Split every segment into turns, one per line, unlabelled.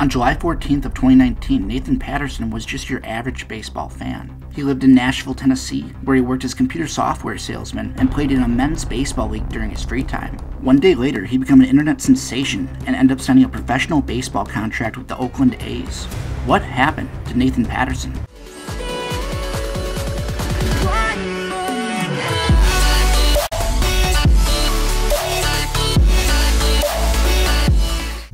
On July 14th of 2019, Nathan Patterson was just your average baseball fan. He lived in Nashville, Tennessee, where he worked as computer software salesman and played in a men's baseball league during his free time. One day later, he became an internet sensation and ended up signing a professional baseball contract with the Oakland A's. What happened to Nathan Patterson?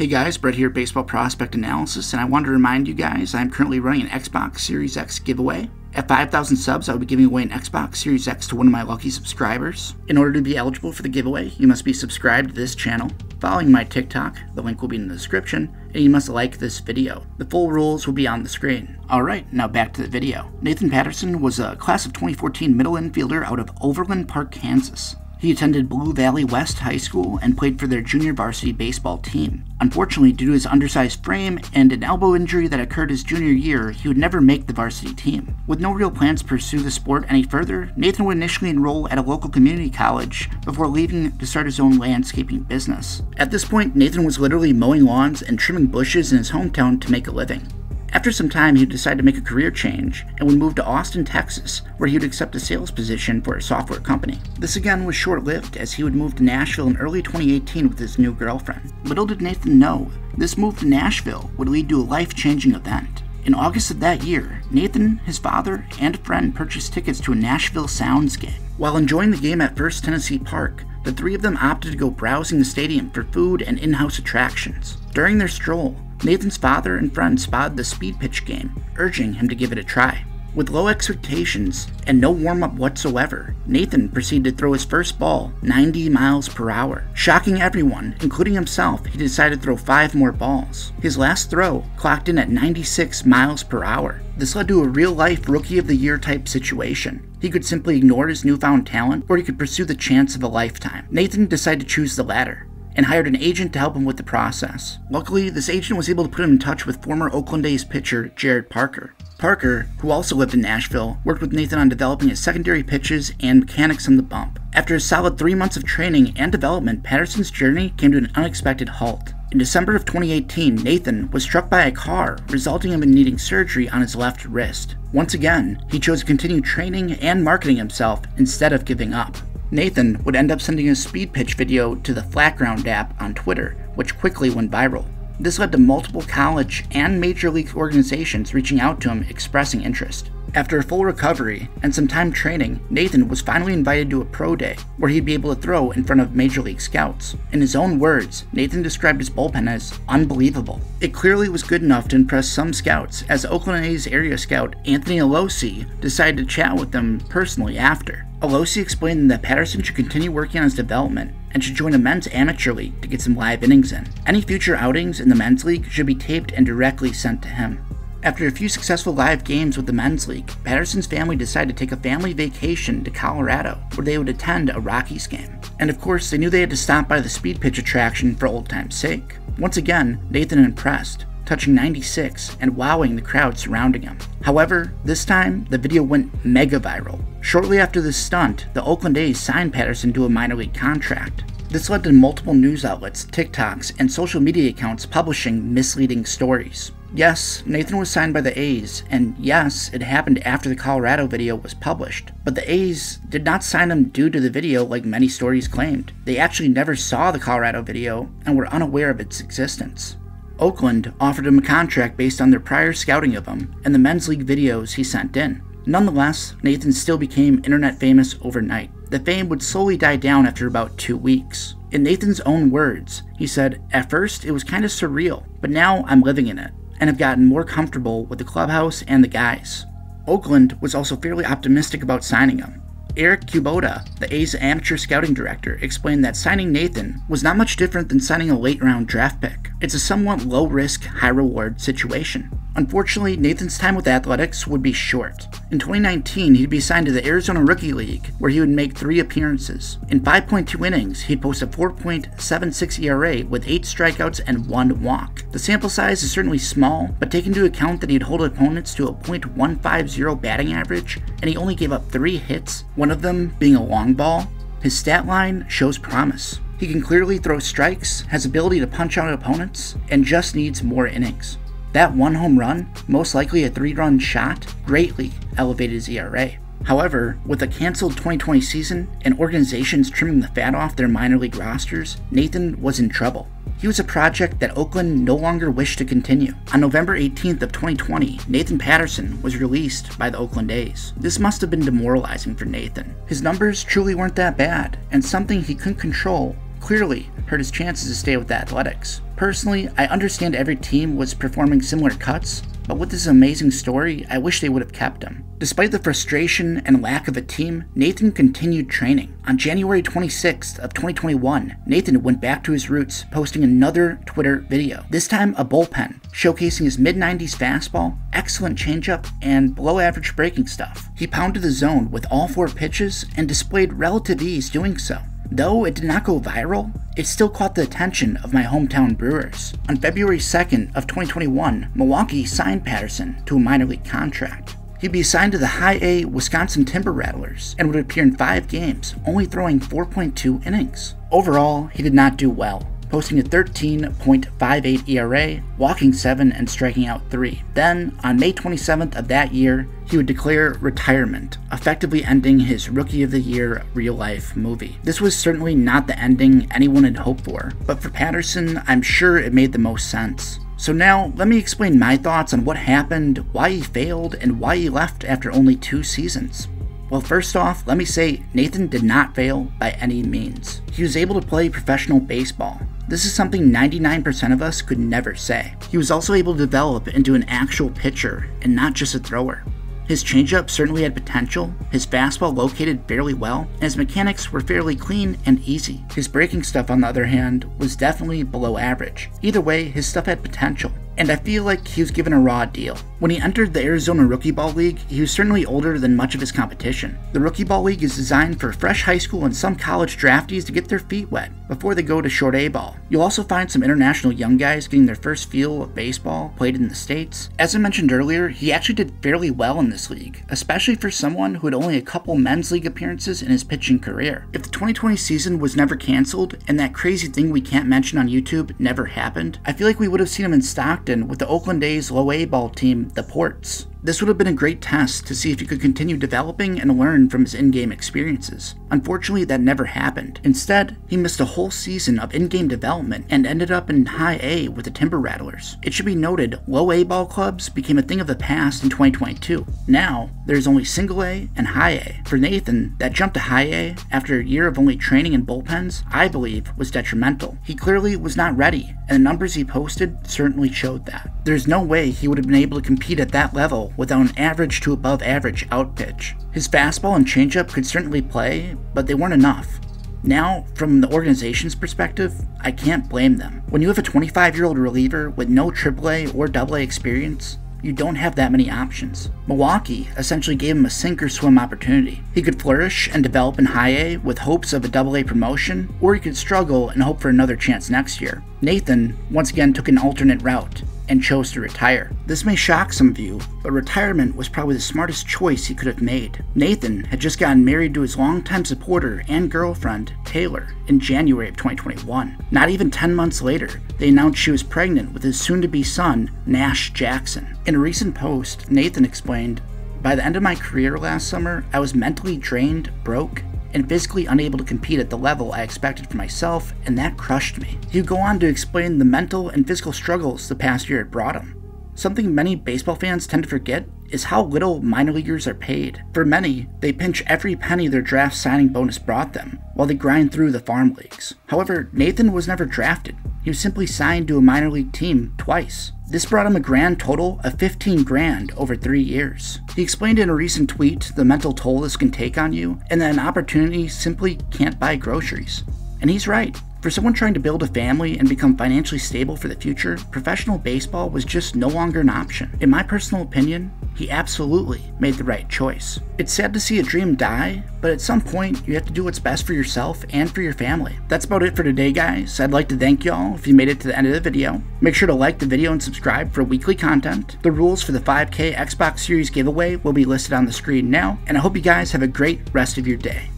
Hey guys, Brett here, at Baseball Prospect Analysis, and I wanted to remind you guys I'm currently running an Xbox Series X giveaway. At 5,000 subs, I will be giving away an Xbox Series X to one of my lucky subscribers. In order to be eligible for the giveaway, you must be subscribed to this channel, following my TikTok, the link will be in the description, and you must like this video. The full rules will be on the screen. Alright, now back to the video. Nathan Patterson was a class of 2014 middle infielder out of Overland Park, Kansas. He attended Blue Valley West High School and played for their junior varsity baseball team. Unfortunately, due to his undersized frame and an elbow injury that occurred his junior year, he would never make the varsity team. With no real plans to pursue the sport any further, Nathan would initially enroll at a local community college before leaving to start his own landscaping business. At this point, Nathan was literally mowing lawns and trimming bushes in his hometown to make a living. After some time, he decided to make a career change and would move to Austin, Texas, where he would accept a sales position for a software company. This again was short lived as he would move to Nashville in early 2018 with his new girlfriend. Little did Nathan know, this move to Nashville would lead to a life changing event. In August of that year, Nathan, his father, and a friend purchased tickets to a Nashville Sounds game. While enjoying the game at First Tennessee Park, the three of them opted to go browsing the stadium for food and in house attractions. During their stroll, Nathan's father and friend spotted the speed pitch game, urging him to give it a try. With low expectations and no warm up whatsoever, Nathan proceeded to throw his first ball 90 miles per hour. Shocking everyone, including himself, he decided to throw five more balls. His last throw clocked in at 96 miles per hour. This led to a real life Rookie of the Year type situation. He could simply ignore his newfound talent, or he could pursue the chance of a lifetime. Nathan decided to choose the latter and hired an agent to help him with the process. Luckily, this agent was able to put him in touch with former Oakland A's pitcher Jared Parker. Parker, who also lived in Nashville, worked with Nathan on developing his secondary pitches and mechanics on the bump. After a solid three months of training and development, Patterson's journey came to an unexpected halt. In December of 2018, Nathan was struck by a car, resulting in him needing surgery on his left wrist. Once again, he chose to continue training and marketing himself instead of giving up. Nathan would end up sending a speed pitch video to the Flatground app on Twitter, which quickly went viral. This led to multiple college and major league organizations reaching out to him expressing interest. After a full recovery and some time training, Nathan was finally invited to a pro day where he'd be able to throw in front of major league scouts. In his own words, Nathan described his bullpen as unbelievable. It clearly was good enough to impress some scouts, as Oakland A's area scout Anthony Alosi decided to chat with them personally after. Alosi explained that Patterson should continue working on his development and should join a men's amateur league to get some live innings in. Any future outings in the men's league should be taped and directly sent to him. After a few successful live games with the men's league, Patterson's family decided to take a family vacation to Colorado, where they would attend a Rockies game. And of course, they knew they had to stop by the speed pitch attraction for old time's sake. Once again, Nathan impressed, touching 96 and wowing the crowd surrounding him. However, this time, the video went mega viral. Shortly after this stunt, the Oakland A's signed Patterson to a minor league contract. This led to multiple news outlets, TikToks, and social media accounts publishing misleading stories. Yes, Nathan was signed by the A's, and yes, it happened after the Colorado video was published. But the A's did not sign him due to the video like many stories claimed. They actually never saw the Colorado video and were unaware of its existence. Oakland offered him a contract based on their prior scouting of him and the men's league videos he sent in. Nonetheless, Nathan still became internet famous overnight. The fame would slowly die down after about two weeks. In Nathan's own words, he said, At first, it was kind of surreal, but now I'm living in it and have gotten more comfortable with the clubhouse and the guys. Oakland was also fairly optimistic about signing him. Eric Kubota, the A's amateur scouting director, explained that signing Nathan was not much different than signing a late round draft pick. It's a somewhat low risk, high reward situation. Unfortunately, Nathan's time with athletics would be short. In 2019, he'd be signed to the Arizona Rookie League, where he would make three appearances. In 5.2 innings, he'd post a 4.76 ERA with 8 strikeouts and 1 walk. The sample size is certainly small, but take into account that he'd hold opponents to a .150 batting average, and he only gave up 3 hits, one of them being a long ball, his stat line shows promise. He can clearly throw strikes, has ability to punch out opponents, and just needs more innings. That one home run, most likely a three run shot, greatly elevated his ERA. However, with a cancelled 2020 season and organizations trimming the fat off their minor league rosters, Nathan was in trouble. He was a project that Oakland no longer wished to continue. On November 18th of 2020, Nathan Patterson was released by the Oakland A's. This must have been demoralizing for Nathan. His numbers truly weren't that bad, and something he couldn't control clearly hurt his chances to stay with the Athletics. Personally, I understand every team was performing similar cuts, but with this amazing story, I wish they would have kept him. Despite the frustration and lack of a team, Nathan continued training. On January 26th of 2021, Nathan went back to his roots, posting another Twitter video. This time a bullpen, showcasing his mid-90s fastball, excellent changeup, and below-average breaking stuff. He pounded the zone with all four pitches and displayed relative ease doing so. Though it did not go viral, it still caught the attention of my hometown Brewers. On February 2nd of 2021, Milwaukee signed Patterson to a minor league contract. He'd be assigned to the High A Wisconsin Timber Rattlers and would appear in five games, only throwing 4.2 innings. Overall, he did not do well posting a 13.58 ERA, walking 7 and striking out 3. Then, on May 27th of that year, he would declare retirement, effectively ending his Rookie of the Year real life movie. This was certainly not the ending anyone had hoped for, but for Patterson, I'm sure it made the most sense. So now, let me explain my thoughts on what happened, why he failed, and why he left after only two seasons. Well, first off, let me say Nathan did not fail by any means. He was able to play professional baseball. This is something 99% of us could never say. He was also able to develop into an actual pitcher and not just a thrower. His changeup certainly had potential, his fastball located fairly well, and his mechanics were fairly clean and easy. His breaking stuff, on the other hand, was definitely below average. Either way, his stuff had potential and I feel like he was given a raw deal. When he entered the Arizona Rookie Ball League, he was certainly older than much of his competition. The Rookie Ball League is designed for fresh high school and some college draftees to get their feet wet before they go to short A ball. You'll also find some international young guys getting their first feel of baseball played in the States. As I mentioned earlier, he actually did fairly well in this league, especially for someone who had only a couple men's league appearances in his pitching career. If the 2020 season was never canceled and that crazy thing we can't mention on YouTube never happened, I feel like we would have seen him in Stockton with the Oakland A's low A ball team, the Ports. This would have been a great test to see if he could continue developing and learn from his in game experiences. Unfortunately, that never happened. Instead, he missed a whole season of in game development and ended up in high A with the Timber Rattlers. It should be noted, low A ball clubs became a thing of the past in 2022. Now, there's only single A and high A. For Nathan, that jump to high A after a year of only training in bullpens, I believe, was detrimental. He clearly was not ready, and the numbers he posted certainly showed that. There's no way he would have been able to compete at that level without an average to above average outpitch. His fastball and changeup could certainly play, but they weren't enough. Now, from the organization's perspective, I can't blame them. When you have a 25 year old reliever with no AAA or AA experience, you don't have that many options. Milwaukee essentially gave him a sink or swim opportunity. He could flourish and develop in high A with hopes of a double A promotion, or he could struggle and hope for another chance next year. Nathan once again took an alternate route and chose to retire. This may shock some of you, but retirement was probably the smartest choice he could have made. Nathan had just gotten married to his longtime supporter and girlfriend, Taylor, in January of 2021. Not even 10 months later, they announced she was pregnant with his soon to be son, Nash Jackson. In a recent post, Nathan explained, By the end of my career last summer, I was mentally drained, broke, and physically unable to compete at the level I expected for myself, and that crushed me. He would go on to explain the mental and physical struggles the past year had brought him. Something many baseball fans tend to forget is how little minor leaguers are paid. For many, they pinch every penny their draft signing bonus brought them, while they grind through the farm leagues. However, Nathan was never drafted. He was simply signed to a minor league team twice. This brought him a grand total of 15 grand over three years. He explained in a recent tweet the mental toll this can take on you, and that an opportunity simply can't buy groceries. And he's right. For someone trying to build a family and become financially stable for the future, professional baseball was just no longer an option. In my personal opinion, he absolutely made the right choice. It's sad to see a dream die, but at some point, you have to do what's best for yourself and for your family. That's about it for today, guys. I'd like to thank y'all if you made it to the end of the video. Make sure to like the video and subscribe for weekly content. The rules for the 5K Xbox Series giveaway will be listed on the screen now, and I hope you guys have a great rest of your day.